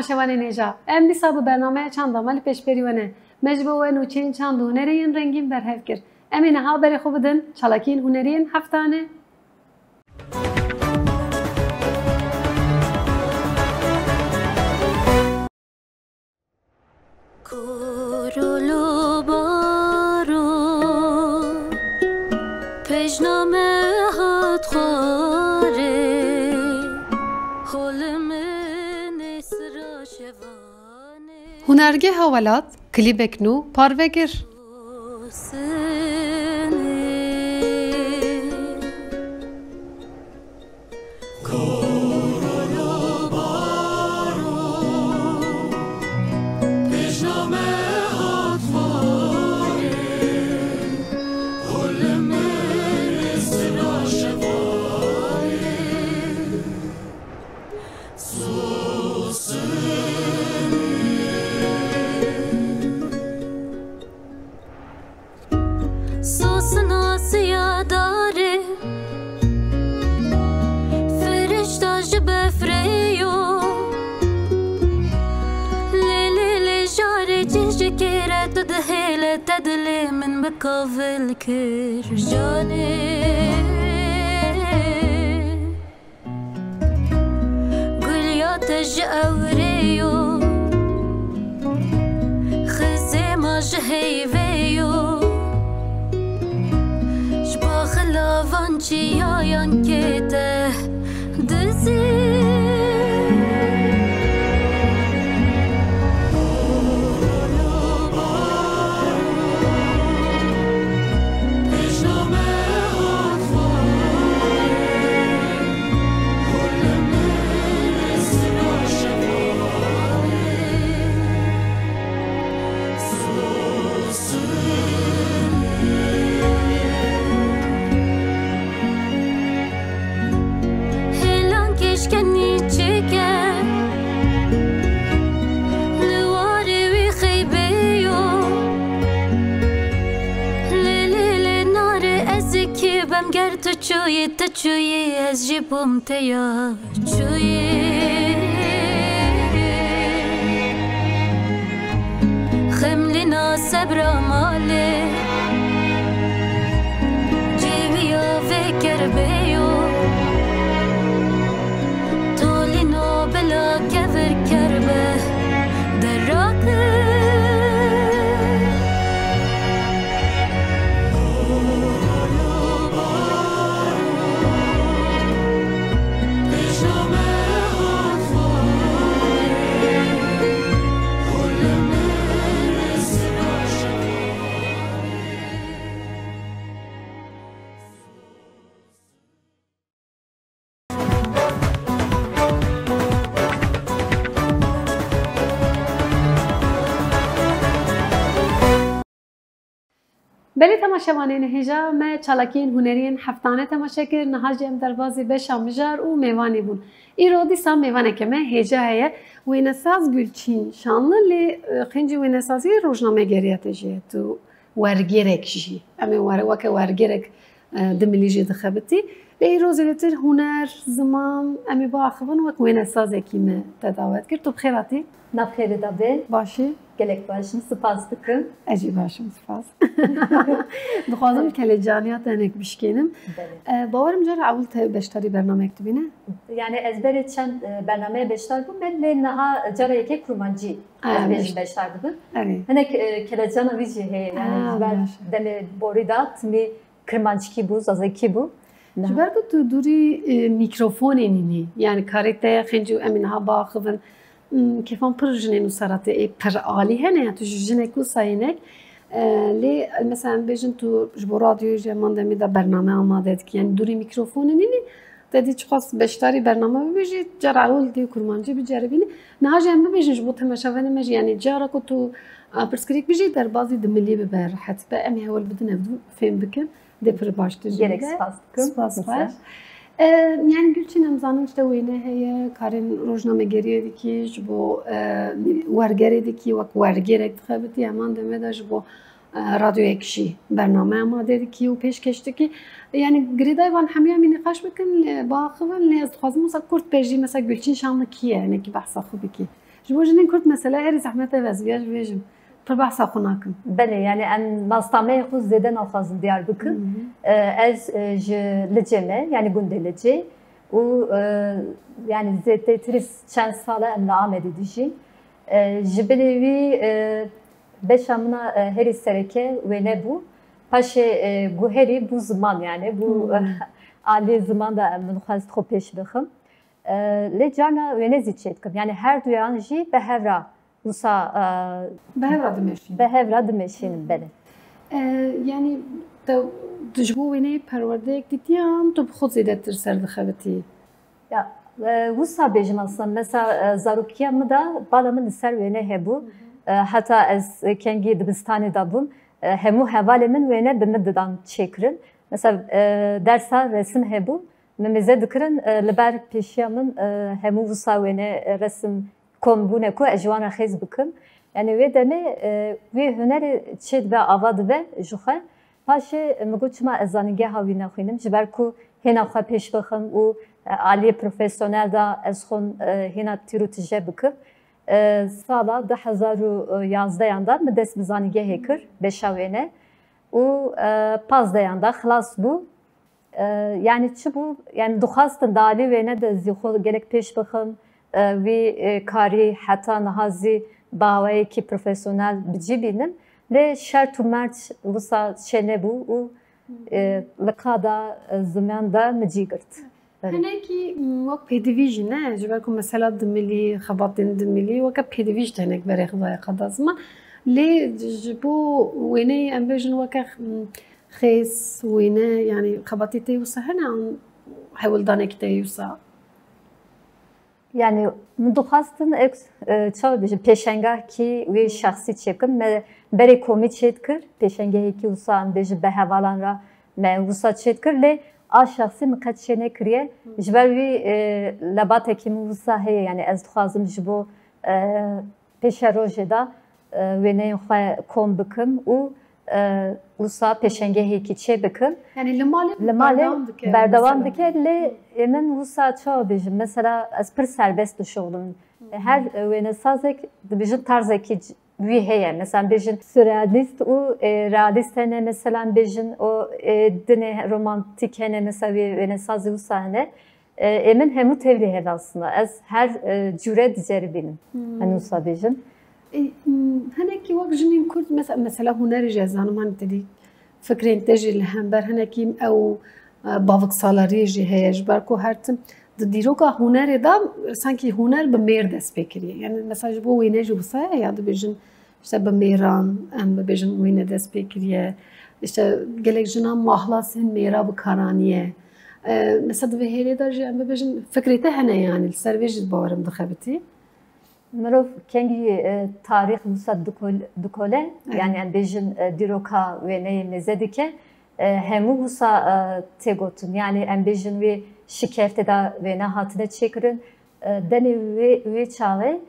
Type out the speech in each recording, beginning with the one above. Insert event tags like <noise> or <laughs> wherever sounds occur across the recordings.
Merhaba temaşavanê nêja. Em dîsa bi bernameya çanda malî pêşberî we ne. Me ji bo we nûçeyên çand û huneriyên rengîn berhev kir. Em ê niha berê xwe Գարգե հավալատ գլիբեկնու բարվեգեր مکاول کرجانه تج أوريو خزي ما جهيفيو جباخ لافانشي يا يانكيته دزي ger tu çuyi tu çuyi ez jibum te ya çuyi Khemlina Belê temaşevanên hêja me çalakiyên huneriyên heftane temaşe kir niha jî em derbasî beşa mijar û mêvanê bûn. Îro dîsa mêvaneke me hêja heye wênesaz Gülçîn şanlı lê xîncî wênesaziyê rojnamegeriya te jî ye tu wergerek jî em ê were weke wergerek di milî jî dixebitî lê îro zêdetir huner ziman em ê biaxivin wek wênesazekî me te dawet kir tu bixêr gelek başım spas dikim. Ecî başım spas. Dixwazim kelejaniya te hinek bişkênim. Bawarim cara ewil te beşterî bernamek dibîne? Yani ez berê çend bernameye beşdar bûm, ben lê niha cara yekê kurmancî ez bêjî beşdar dibim. Hinek kelejana wî jî heye. Yani ben demê borî da timî kirmancîkî bû, zazekî bû. Ji tu dûrî mikrofonê nînî, yani karê te xencî û em kêfan pir jinên û seratê ê pir alî hene ya tu ji jinek û sayînek lê mesela em bêjin tu ji bo radyoyê jî eman demê de bername amade dikî yani durî mikrofonê nînî te dî çixwas beşdarî bername bibêjî cara ewil dî kurmancî biceribînî niha jî em bibêjin ji bo temeşevenê me jî yani cara ku tu pirsgirêk bijî derbasî di milî bibe rehet be em ê hewil bidin ev fêm bikin dê pir baş dijî Gerek spas dikim. Spas Mesela. xweş. Ee, yani Gülçin em zanim işte wêne heye karên rojnamegeriyê dikî ji bo wergerê dikî wek wergerek dixebitî heman demê de ji bo radyoyek jî bername amade dikî û pêşkeş dikî yani girêdayê van hemiya mî nîqaş bikin lê baxivin lê ez dixwazim wisa kurt pêjî mesela Gülçin şanlı kî ye hinekî behsa xwe bikî ji bo jinên Kurd mesela herî zehmetê vezviya ji vê jim pir behsa xwe nakim Belê yani em mastameyê xwe zêde naxwazin diyar bikin. Ee, Ez e, ji Licê me yani gundê Licê û e, yani zêdetirî çend sala em li Amedê dijîn. Ee, Ji bilê wî e, beşa min a e, herî sereke wê nebû. Paşê e, guherî bû ziman yani bû <laughs> alê ziman da pêş bixim. Ee, Lê carna nezî çê dikim yani her duyan ji bo wêneyê perwerdeyek dîtiyan tu bi xwe zêdetir ser dixebitî Ya e, wisa bêjim aslında mesela e, zarokiya min da bala min li ser wêne hebû. E, Heta ez e, kengî dibistanê da bûm. e, Hemû hevalê min wêne bi min didan çêkirin. Mesela e, dersa resim hebû. Min mêze dikirin e, li ber e, e, resim kombûne ku ez ji wan re xêz bikim. Yani wê demê e, wê hunerê çê dibe ava dibe ji xwe. Paşê min got çima ez zanîngeha wî nexwînim ji ber ku hêna xwe pêş bixim û aliyê profesyonel da ez xwe hêna bikim. E, Sala 2011 da min dest bi zanîngehê kir beşa wêne û e, pazdeyan da. E, Yani çi bû yani dixwastin da alî wêne de zî xwe gelek pêş bixim e, wî e, karî heta niha zî bawayekî profesyonel bicî bînim. Lê şert û mert wisa çê nebû û e, li qada e, ziman da min cî girt. Hinekî wek pêdivî jî ne? Ji ber ku mesela dimilî xebatên dimilî weke pêdivî ji tenek berê xivaya qeda ziman lê ji bo wêneyê em yani xebatê tê wisa hene an hewildanekî tê wisa Yani min dixwastin ek e, çawa bêjim pêşengah kî wê şexsî çêkin me berê komî çê dikir pêşengehekî wisa em bêjin bi hevalan ra me wisa çê dikir lê a şexsî min qet çê nekiriye ji ber wî e, lebatekî min wisa heye yani ez dixwazim ji bo e, pêşa rojê da e, wêneyên xwe kom bikim û e, wisa pêşengehekî çê bikim. yani li malê Li malê berdevan dike lê min wisa çawa bêjim mesela ez pir serbest dişolim. Her wêne sazek dibêjin tarzekî wî heye mesela bêjin sürrealist û e, realist hene mesela bêjin o e, dinê romantik hene mesela wisa hene. E, Emin hemû tevlî heve aslında. Ez her e, cüre diceribînim. Hani wisa bêjim. Hinekî wek jinên Kurd mesela mesela hunerê jê zanim hani dedî fikrên te jî li hember hinekî ew bavik salariyê jî heye ji ber ku her tim di dîroka hunerê da sankî huner bi mêr dest pê kiriye yani mesela ji bo wêne jî wisa heye ya dibêjin işte bi mêran em bibêjin wêne dest pê kiriye işte gelek jinan mahlas hin mêra bikaranîye mesela di vê hêlê de jî em bibêjin fikrê te hene yani li ser vê jî bawerim dixebitî Wisa dikole yani em bêjin e, dîroka wêneyê mêze dike e, hemû wisa e, tê gotin yani em bêjin wê şikefte da wêne hatine çêkirin e, denê wê wê çawe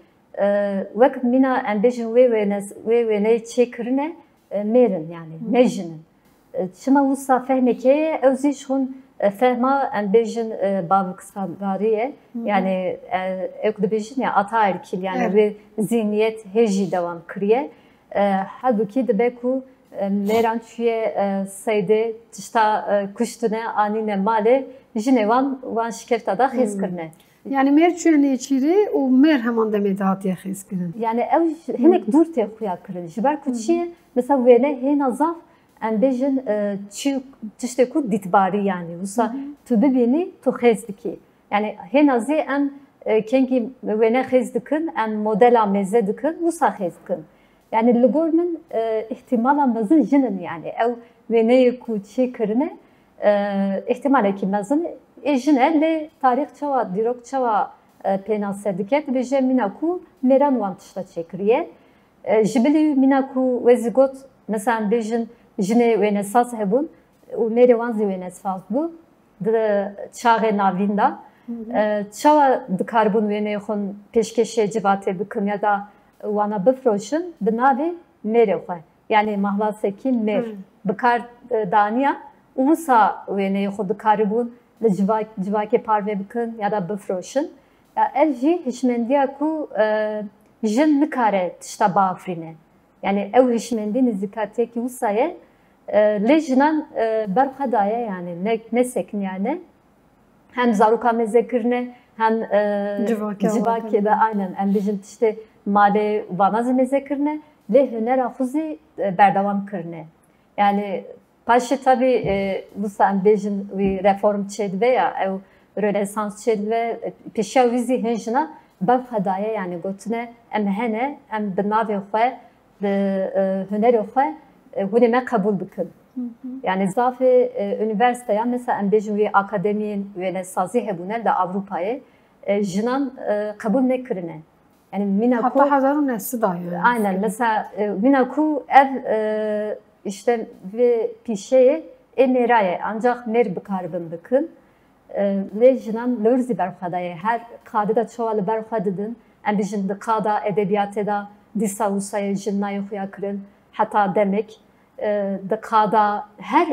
e, wek mîna em bêjin wê wêne wê wêneyê çêkirine e, mêrin yani nejinin. E, Çima wisa fehmekê ye ew zî ji hûn e, e, baviksadarî yani e, ew dibêjin ya ataerkil yani Evet. vê zihniyet hêjî devam kiriye. E, Hedûkî dibe ku e, mêran çûye e, seydê tişta e, kuştune anîne malê jinê wan wan şikefta da xêz kirine. Yani çûyenê çîrê û mêr heman demê de hatiye xêz kirin. Yani ji- hinek dûr tê xuya kirin. Ji ber ku çi ye mesela wêne hêna zaf e, çi tiştê ku dîtbarî yani. Wisa tu bibînî tu dikî. Yani hêna zê em e, kengî wêne xêz dikin, em modela mêze dikin, wisa dikin. Yani li gor min e, ihtimala mezin jinin yani. Ew wêneyê ku çê kirine e, ihtimalekî mezin ê jine lê tarîx çawa dîrok çawa e, pêna ser dike dibêje mîna ku mêran wan tişta çêkiriye. E, Ji bilî mîna ku mesela bêjin jinê wêne saz hebûn û mêrê wan zî wêne saz bû di çaxê navîn da. Çawa dikaribûn wêneyê xwe pêşkêşê civatê bikin ya da wana bifroşin bi navê mêrê xwe. Yani mahlasekî mêr. Bikar e, daniya û wisa wêneyê xwe dikaribûn li civak- civakê parve bikin ya da bifroşin. Ev jî hişmendiya ku e, jin nikare tişta bafrîne yani ew hişmendî nizîkatiyekî wisa ye jinan berxwedaye yani ne nesekin yani hem zaroka mezekirine hem Civakê civakê de aynen em bijin tiştê malê vanazê mezekirine lê hunera xwe zî berdewam kirine yani paşê tabii wisa em bêjin wî reform çêdibe ya ew Rönesans wî zî hin jina berxwedaye yani gotine em hene em bi navê xwe bi hunerê xwe hûnê me qebûl bikin. Yani zafê üniversiteya mesela em bêjin wê akademiyên wêne sazî hebûne li Avrupayê jinan qebûl nekirine. Yani mina ku Hatta hezarın nesli dahi. aynen mesela mina ku ev işte ve pişeye e meraye ancak mer bikaribin bikin. Lê jinan lörzi berxwedaye her kadê da çoğa li berxwe didin em bijin di qada edebiyatê da dîsa wîsayê jin nayê xwe heta demek di qada her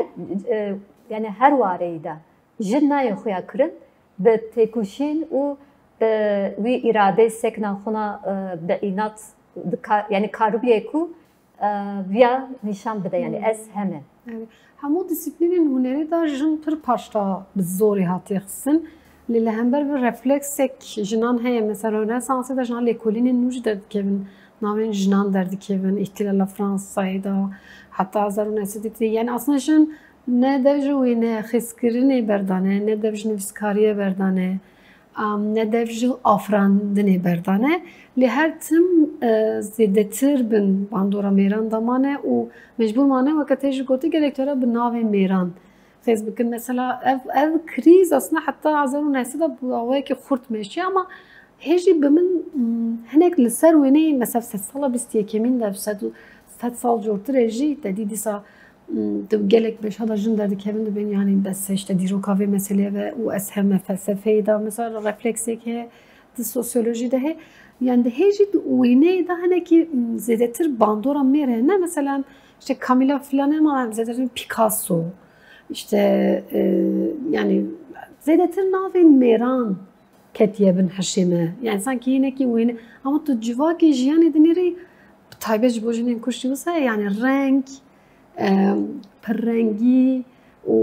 yani her wareyî de jin nayê xwe ya kirin bi têkuşîn û wî îradê sekna xuna bi înat yani karibiyê ku viya nîşan bide yani ez heme. Hemû disîplînên hunerê de jin pir paşta bi zorê hatiye xistin. Lê li hember bir refleksek jinan heye mesela Rönesansê de jinan lêkolînên nû jî derdikevin. Navên jinan derdikevin, îhtilala Fransayê da heta zar û nesî dîtî. Yani aslında jin ne dev ji wêne xêzkirinê berdane, ne dev ji nivîskariyê berdane, ne dev ji afirandinê berdane. Lê her tim zêdetir bin bandora mêran damane û mecbûr mane weke tê ji gotî gelek bi navê mêran. Bikin mesela ev ev krîz aslında heta zar û nesî de bi awayekî xurt meşî ama mesela sed sala bîst yekemîn de sed sed sal cortirê jî te dî dîsa gelek beşa da jin derdikevin dibin yani bes işte dîroka vê meseleye ve û ez heme felsefeyê da mesela refleksek heye di sosyolojî de heye yani de hêjî wêneyê de hinekî zêdetir bandora mêre ne mesela işte Camilla filan ama zêdetir Picasso işte e, yani zêdetir navên mêran ketiye bin hişê me yani sanki hinekî wêne ama tu civakê jiyanê di nêrê taybet ji bo jinên kuştî wisa yani renk pirrengî û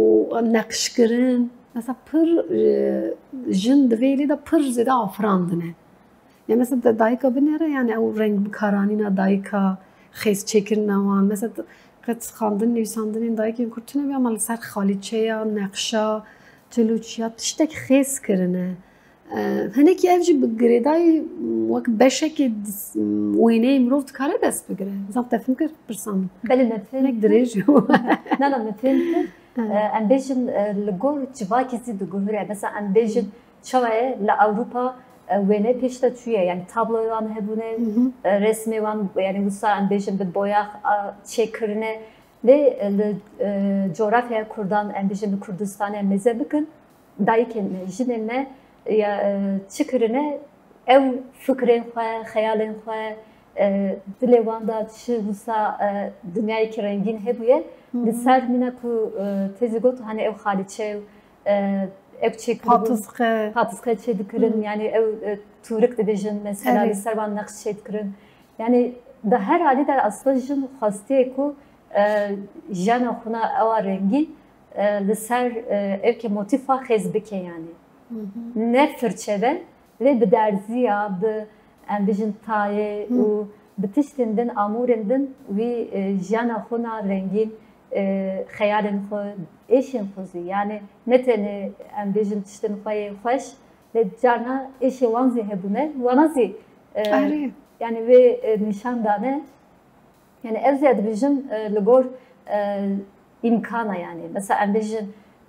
neqşkirin mesela pir jin divê de pir zêde afirandine. Ya mesela dayika binêre yani ew reng bikaranîna dayika xêz çêkirina wan mesela qet xandin nivîsandinên dayikên Kurd tune ama li ser xalîçeya, neqşa, cilûçiya tiştek xêz kirine. Hinekî ev jî هەنێکی ئەفژی بگرێدای وەک بەشێکی وێنەی مرۆڤ کارە دەست بگرێ زاب تەفن کرد پرسان. بەلێنێک درێژ. <laughs> ئەم بێژن لە گۆر چڤاکیسی دوگوهورە بەسە ئەم بێژن چاوایە لە ئەوروپا وێنە پێشتە چویە. یان تابلۆیوان هەبوونێ ڕسمێوان یعنی وسا ئەم بێژن بە بۆیاخ چێکردنێ لێ لە جۆرافیا کوردان ئەم بێژن لە کوردستانە مێزە بکن. دایکێ ژنێ ya çikirine ew fikrên xwe xeyalên xwe dilê wan da çi wisa dinyayekî rengîn hebûye li ser mîna ku tezî got hani ew xalîçe ew çêkir Patizxe patizxe çê dikirin. Yani ew turik dibêjin mesela li ser wan neqş çê dikirin. Yani da her halî de aslında jin xwastiyê ku jiyana xwe ewa rengîn li ser evke motifa xêz bike yani. Ne firçeve ve bi derziya bi em bijin tayê û bi tiştên din amûrên din wî jiyana xwe na rengîn xeyalên xwe êşên xwe zî yani ne tenê em bêjin tiştên xwe yê xweş lê carna êşê wan zî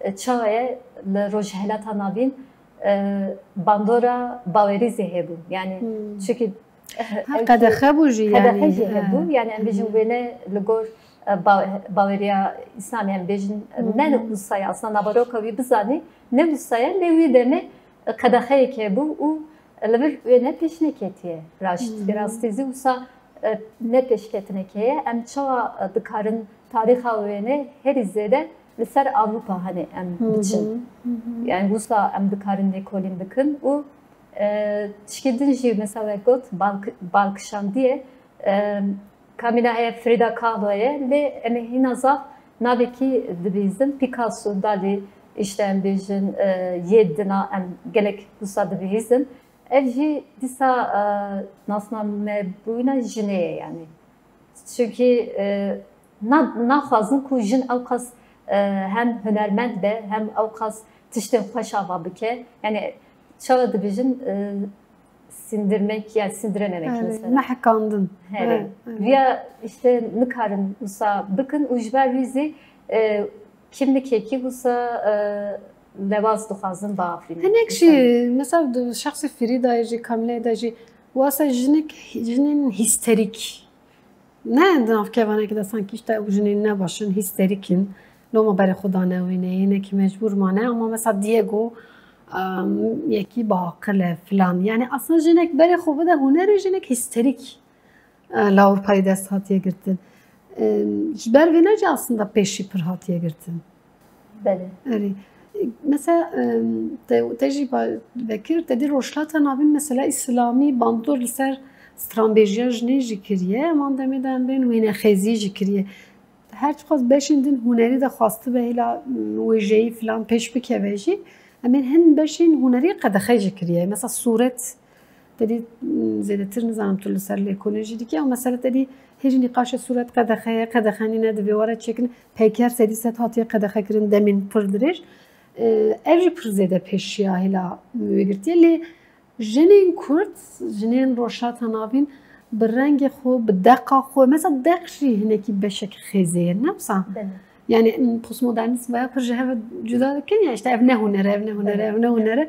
yani yani yani em bêjin çawaye li rojhilata navîn bandora bawerî zê hebû yani çünkü qedexe bû jî qedexe yani jî hebû yani em bêjin wêne li gor baweriya İslamî em bêjin ne li Wîsaya aslında nabaroka wî bizanî ne Wîsaya lê wî demê qedexeyek hebû û li vir wêne pêş neketiye raşt rastî zî wisa ne pêşketinekê ye em çawa dikarin tarixa wêne herî zêde li ser Avrupa hani em biçin. Yani wisa em dikarin lêkolîn dikin û tişkidin jî mesela got balkışan diye Camila heye Frida Kahlo'ya ve em hina zaf navekî dibîzin Picasso Dali işte em bêjin yedina em gelek wisa dibîzin ev jî dîsa nasna me bûyina jinê yani. Çünkü naxwazin ku jin ew qas ee, hem hünermend be hem avkaz tişten paşava bike yani çala dibijin e, sindirmek yani sindirememek evet, mesela. Mahkandın. Evet. Veya işte nıkarın usa bıkın ujber vizi e, kimdi keki usa e, levaz duhazın bağafrin. Henek hani şey mesela şahsı Frida'yı, Kamile'yi Vasa jinik, jinin histerik. Ne endin afkevana ki de sanki işte o jinin ne başın histerikin. نومو برای خدا نوینه اینه که مجبور مانه اما مثلا دیگو یکی با عقل فلان. یعنی اصلا جنک برای خوبه ده هنر جنک هستریک لاور پای دست هاتیه گرتن. بر جا اصلا پیشی پر هاتیه گردن بله. اری مثلا با بکر تدی روشلات نابین مثلا اسلامی باندور لسر استرامبیجیا جنی جکریه امان دمیدن بین وینه خیزی جکریه هەرچقۆز هنری ده خواسته به هلا وێژەی فلان پێش بکەوێژی ئەمێن هنری بەشین هوەری قەدەخەیژی مثلا مەسا سوورەت دەدی زیدەتر نزانم تو لەسەر لێ کۆلژی دیکە ئەو مەسەرە دەدی هێژی نیقاشە سوورەت قەدەخەیە قەدەخانی نەدەبێ وەرە چێکن پیکار سەدی سە هااتیە قەدەخەکردن دەمین پر درێژ ئەژی پرزێدە پێشیا هیلا وێگرتیە لێ ژنین کورد جنین ڕۆژات هەناوین و بر رنگ خوب. به دقه خوب مثلا دقشی به شکل خیزه نفسا یعنی پس مدرنیسم و پرژه ها جدا کن یعنی اشتا نه هنره نه هنره نه هنره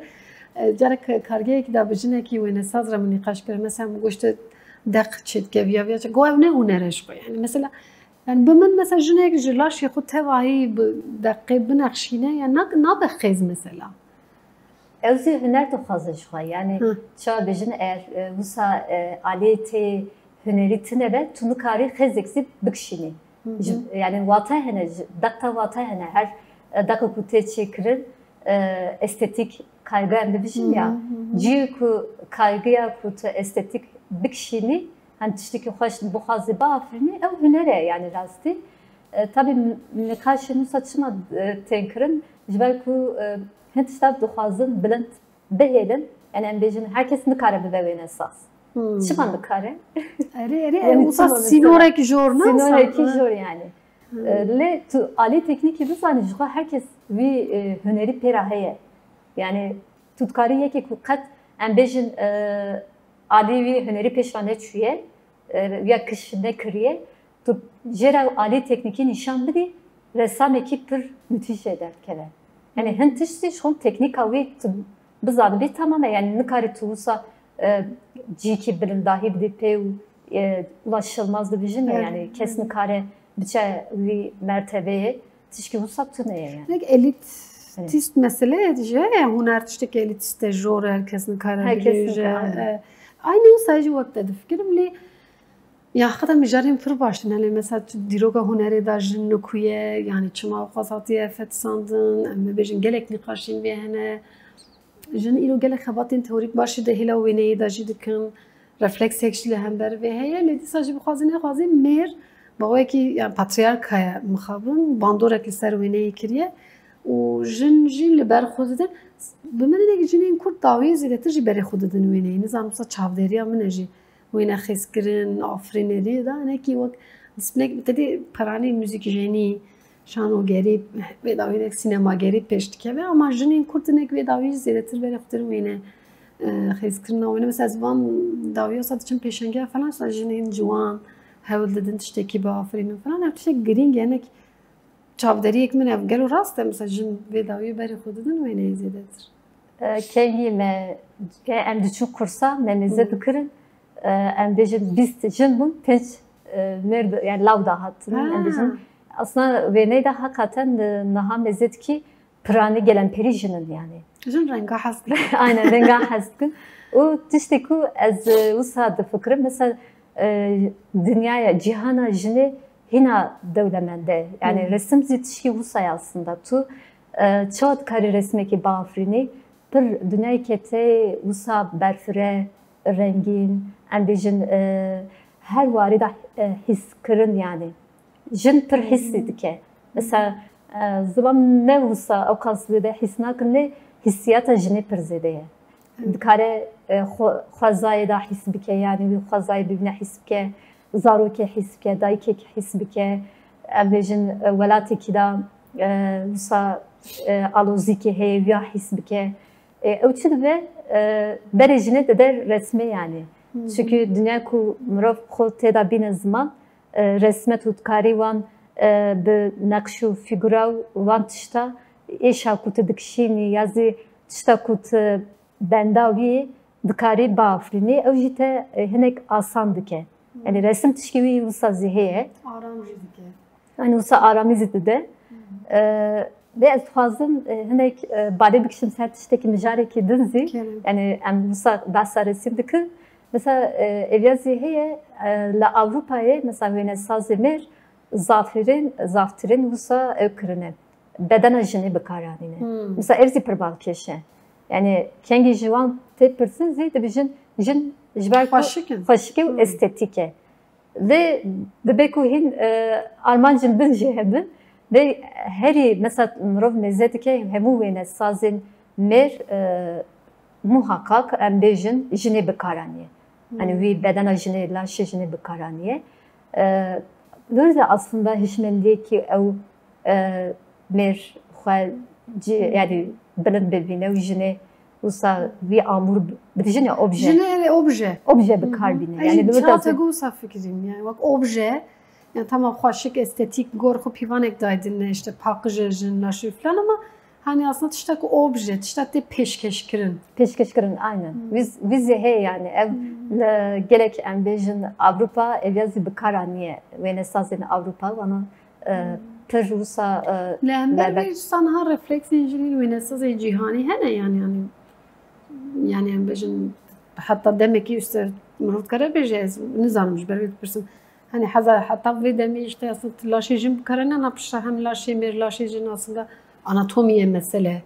جره کارگه که دا بجنه که وینه ساز را منی قش کرد مثلا گوشت دق چید که بیا بیا چید گوه نه هنرش خو یعنی مثلا یعنی به من مثلا جنه یک جلاش خود تواهی دقی بنخشینه یعنی نبخیز مثلا. Evzi hüner de fazla şu an yani çağ bejin eğer musa aleti hüneri tinebe tunu kari xezeksi bikşini yani vata hene dakta vata hene her dakika kute çekirin estetik kaygı hem de bejin ya. ciu ku kaygıya kutu estetik bikşini hani tişteki hoş bu hazı bafrini ev hünere yani rasti tabi karşını saçma tenkirin jibel ku hent iştab duhazın bilint behelin yani em bejin herkes nikare bi bevên esas Çıman nikare eri eri <laughs> musa sinorek jor ne sinorek jor yani. Le tu ali teknik gibi sani jwa herkes vi hüneri peraheye yani tutkari yeke ku kat em bejin ali vi hüneri peşvane çüye ya kışında kırıye tu jera ali tekniki nişan bidi ressam ekip pır müthiş eder kere yani hin tişti şon teknik avi bizarı bir tamamen yani nikari tuğusa ciki bilin dahi bir pe ulaşılmazdı bijin yani kes nikare biçe vi mertebeye tişki husap ne yani. elit tist mesele diye huner tişteki elitiste jor herkes nikare Herkesin aynı o sadece vakte de fikrim. Li یا خدا میجاریم فر باشتن یعنی مثلا دیروگا هنری داشتن نکویه یعنی چما قضاتی فت ساندن اما بیجن گلک نقاشین بیهنه جن ایرو گلک خباتین توریک باشی ده هلا وینه داشتی دکن. رفلکس هکشی لهم بر به هیا لیدی ساجی بخوازین خوازی میر. با یعنی که یعنی پاتریارکای مخابرون باندوره که سر وینه کریه. و جن جن لبر خودتن به من دیگه جن این کرد داوی زیده تجی بر خودتن وینه نزانم سا چاودری هم نجی. min e jî وين خسكرن آفرینری دا نه کی وقت اسمك تدي پرانی موزیک جنی شانو گریب به داوی سینما گریب پشت که به اما جنین کورتنک به داوی زیاده تر بره خاطر وینه خسکرنا وینه مثلا از وان داوی اصلا چون پیشنگه فلان اصلا جنین جوان هول ددن تشتکی به آفرین فلان هم تشتک گرینگ یعنی çavdari ek min ev gelo rast mesela jin ve davi beri xududun ve ne zedetir. Kengi me em diçu kursa memize dikirin bejin biz jin bun tenç merd yani lav da hattın em bejin aslında ve ne de hakikaten naha mezet ki prani gelen perijinin yani. Jin renga hasdın. <laughs> Aynen renga hasdın. O tişte ku az usadı fikrim mesela dünyaya cihana jini hina devlemende yani resim zitişki usay aslında tu çoğut kari resmeki bafrini pir dünyayê ketê wisa berfire warî da hîskirin yani. Jin pir hissî dike mesela zilam ne wisa ew qas de hîs nakin lê hissiyata jinê pir zêde ye dikare xwezayê da hîs bike yani wî xwezayê bibîne hîs bike zarokê hîs bike dayikekê hîs bike em bêjin welatekî da wisa alozîkê heye wiya hîs bike ew çi dibe berê jinê dide resmê yani. Çünkü dünya ku mirov xwe têda bîne ziman resmet û dikarî wan bi neqş û fîgura wan tişta êşa ku tu dikişînî ya zî tişta ku tu benda wî dikarî biafirînî ew jî te hinek asan dike. Yani resim tişkî wî wisa zî heye. Aram yani wisa aramî zî dide. Ve ez bikişim ser tiştekî mijarekî din zî. Kerem. yani em wisa behsa resim dikin. Mesela ev zî heye li Avrupayê mesela wêne sazê mêr zafirin zaftirin wisa ew kirine bedena jinê bikaranîne. Mesela ev zî pir bavkêş e yani kengî ji wan tê pirsin zî dibêjin jin ji ber ku Xweşik in. xweşik û estetik e ve dibe ku hîn armancin bin jê hebin ve herî mesela mirov mêze dike hemû wêne sazên mêr muhakkak em bêjin jinê bikaraniye hani wî bedena jinê laşê jinê bikaraniye Lür de aslında hişmendiyekî ew mêr xwe yani bilind bibîne û jinê wisa wî amûr bidijin ya obje. Jine obje. obje bikarbîne Yani yani li çanta wir gusa fikrim yani bak obje yani tamam xweşik estetik gor xu pivanek daydin ne işte pakıjı jin naşı falan ama hani aslında ku obje tişta te peşkeşkirin. pêşkeşkirin aynen Biz biz heye yani ev li gelek em bêjin Avrupa ev ya zî bikaraniye wêne sazên Avrupa wana pir wisa Lehber Berber. bir sanha refleks injilin ve nesaz cihani hene yani yani yani em bejin hatta demek ki üstü mırot kara bejez nizanmış ber bir person hani hatta işte aslında laşejin karana napışa hem laşe mer laşejin aslında anatomiye mesele.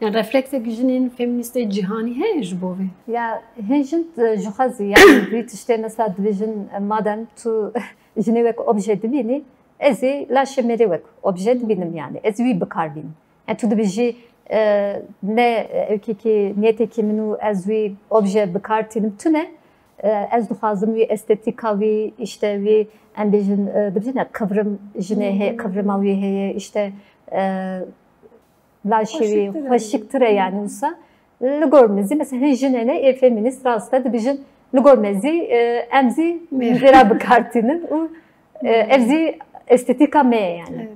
Yani refleks gücünün feministe cihani he jbove Ya hejin ji xwe zî yani wî tiştê mesela dibêjin madem tu <laughs> jinê wek obje dibînî ez ê laşê merê wek obje dibînim yani ez wî bikarbînim yani tu dibêjî ne evkekî niyetekî min û ez wî obje bikartînim tune ez dixwazim wî estetika wî işte wî em bêjin dibêjin ya kıvrım jinê heye kıvrıma wî heye işte laşê wî xweşiktir e yani wisa li gor mezî mesela hin jinê e feminist rasta dibêjin li gor mezî em zî zêra bikartînin <laughs> û ev zî estetika me ye yani.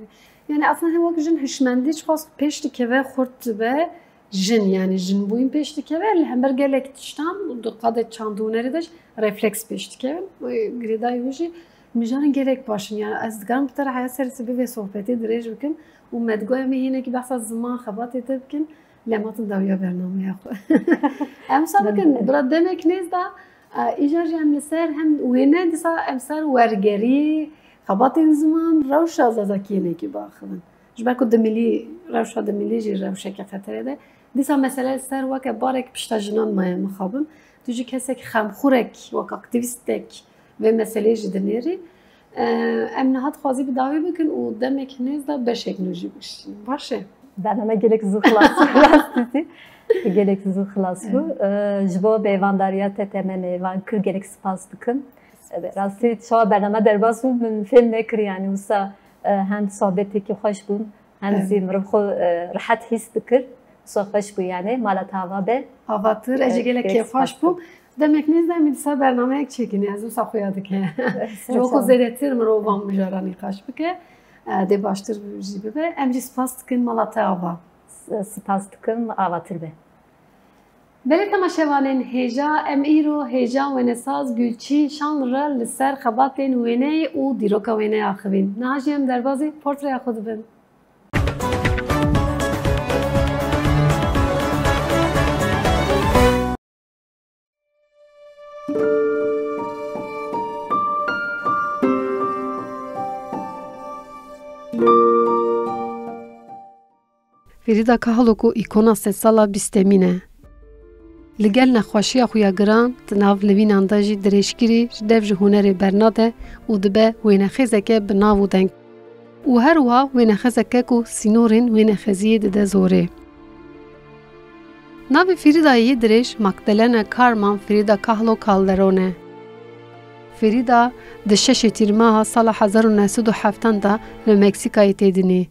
Yani aslında hem o jin hişmendi çfas peş dikeve xurt dibe jin yani jin buyun peş dikeve li hember gelek tiştan du qadet çandûneri de refleks peş dikeve grida yuji mijanın gerek başın yani ez digarim bir tara hayat serisi bir ve sohbeti dirêj bikim û medgoya me hîne ki behsa ziman xebatê te bikin lematin dawiya bernameya xwe em sa bikin bira demek nêz da îjar jî em li ser hem wêne disa em ser wergerî xebatên ziman rewşa zazakiyênekî baxivin ji ber ku dimilî rewşa dimilî jî rewşeke xeterê de dîsa mesele ser weke barek pişta jinan maye mixabin tu jî kesek xemxûrek wek aktivîstek vê meselê jî dinêrî. Em nihat xwazî bi dawî bikin û demek nêz da beşek nû jî bişîn baş e Bername gelek zû xilas xilas gelek zû xilas bû ji bo bêvandariya te te me mêvan kir gelek spas dikim rastî şawa bername derbas bû min fêm nekir yani. Wisa hem sohbetekî xweş bûn hem zî mirov xwe rihet hîs dikir wisa xweş bû yani mala tava be Havatir ece Evet, gelek gerek kêfaş spas bû demek nêz da min dîsa bernameyek çekîne ez wisa xuya dike Ji ku zêdetir mirovan mijaranî xweş bike dê baştir jî bibe em jî spas dikin mala te ava spas dikim avatir be Belê temaşevanên hêja em îro hêja wênesaz Gülçî bîstemîn e. li gel nexweşiya xwe ya giran di nav livînan de jî dirêjkirî ji dev ji hunerê bernade û dibe wênexêzeke bi nav û deng. û her wiha wênexezeke ku sînorên wênexeziyê dide zorê. Navê Frîdayê dirêj Magdalena Karman Frîda Kahlo Calderon e. Frîda di şeşê tîrmaha sala hezar û nesed û heftan da li Meksîkayê têdinê.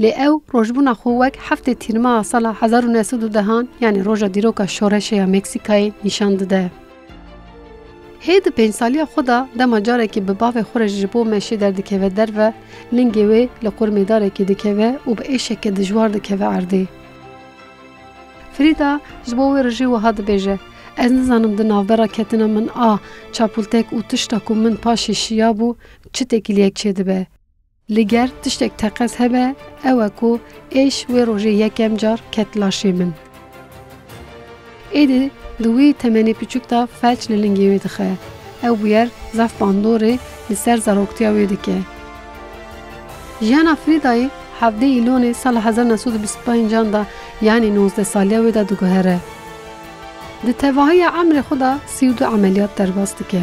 لی او روجبونا خو وک هفته تیرما سال 1910 یعنی روژا دیروکا شورش یا مکسیکای نشان داده. هید پنج سالی خدا د مجاره کی به باف خورج جبو مشی در دکوه در و لنگی وی لقرمی داره کی دکوه و به ایشک دجوار دکوه عردی. فریدا جبو وی رجی و هاد بیجه Ez nizanim di navbera ketina min a çapultek û tişta ku min paşê şiya bû çi tekiliyek çêdibe. لەگەر تشتێک تەقەز هەبە ئەوەکو ئێش وێ ڕۆژێ یەکەم جار کەتلاشی من. ئێدی دوی تەمەنی پچووکدا فەچ لە لنگی وێ دخە، ئەو بێر زەف باندۆرێ لەسەر زەرۆکتیا وێ دکێ. ژیان ئەفریدایی هەفتەی ئیلۆنێ سال 1925 جاندا یانی 19 سالیە وێدا دوگوهرە. Di tevahiya emrê xda sî du emeliyat derbas dike.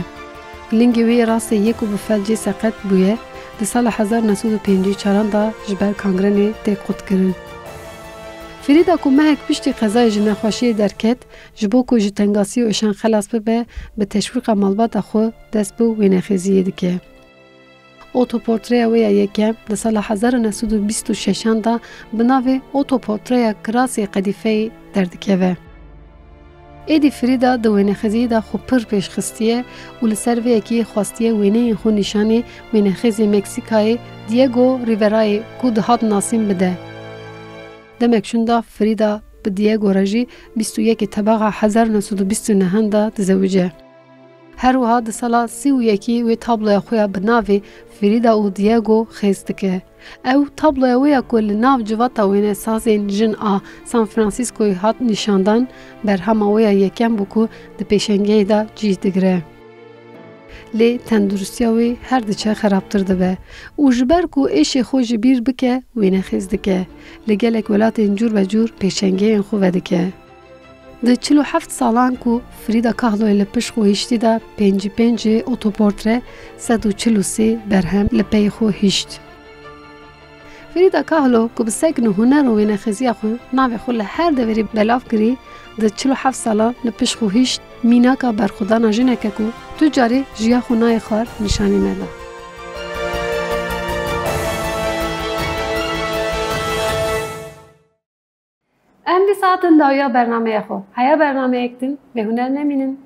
Lingê wê rastê yek û bi felcê seqet bûye di sala 1954 da ji ber kangrenê tê qutkirin. Frîda ku mehek piştî qezayê ji nexweşiyê derket ji bo ku ji tengasî û îşan xelas bibe bi teşwîqa malbata xwe dest bi wênexêziyê dike. Otoportreya wê ya yekem di sala 1926 da bi navê Otoportreya Kirasê Qedîfeyê derdikeve. ایدی فریدا د وینخزی دا خو پر پیش خستیه و لسر وی کی خواستیه وینه خو نشانه وینخزی مکسیکای دیگو ریورای کو دهات ناسیم بده. دمک شوندا فریدا به دیگو رژی 21 طبقه 1929 دا تزوجه هەروەها دەسەڵا سی و یەکی وێ تابلۆە خۆیان بناوێ فریدا و دیەگۆ خێز دکە. ئەو تابلۆەوەیە کۆ لە ناو جواتە وێنە سازێن ژن ئا سان فرانسیسکۆی هات نیشاندان بەرهەمەوەیە یەکەم بکو دە پێشەنگەیدا جیج دەگرێ. لێ تەندروستیاوی هەر دچە خراپتر دەبێ و ژبەر و ئێشی خۆ ji بیر بکە وێنە خێز دکە لە gelek welatên cûr ve cûr pêşengeyên xwe vedike. Di çil û heft salan ku Frîda Kahloyê li piş xwe hîştî da pêncî pêncê otoportre sed û çil û sê berhem li pey xwe hîşt. Frîda Kahlo ku bi sekn û huner û wênexêziya xwe navê xwe li her deverî belav kirî di çil û heft salan li piş xwe hîşt mînaka berxwedana jineke ku tu carî jiya xwe nayê xwar nîşanî me ساعتین دایا برنامه خو. هیا برنامه اکتین به هنر نمینین